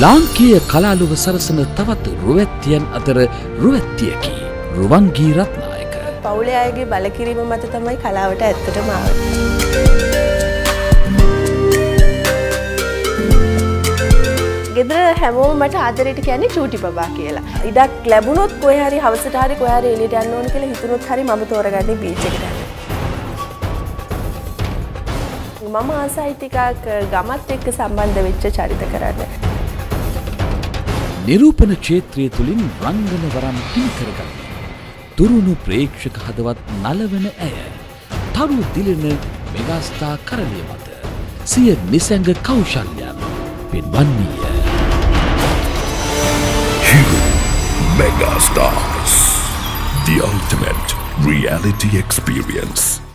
ලාංකීය කලාලුව සරසන තවත් රුවැත්තියන් අතර රුවැත්තියකි. රුවන්ගී රත්නායක. පවුලේ අයගේ බලකිරීම මත තමයි කලාවට ඇත්තට මාව. ගෙදර හැමෝම මට ආදරයට කියන්නේ චූටි බබා කියලා. ඉඩක් ලැබුණොත් කොහේ හරි හවසට හරි කොහේ හරි එළියට යන්න ඕන කියලා හිතුනොත් හරි මම තෝරගන්නේ බීච් එකට යන්න. මම ආසයි ටිකක් ගමත් එක්ක සම්බන්ධ වෙච්ච චරිත කරන්න. නිරූපණ ක්ෂේත්‍රය තුළින් රංගන වරම් හිමිකරගන්න. තුරුණු ප්‍රේක්ෂක හදවත් නලවන ඇය. තරු දිලෙන මෙගස්ථා කරලිය මත. සිය නිසැඟ කෞශල්යන් පෙන්වන්නේය. Hero Megastars. The ultimate reality experience.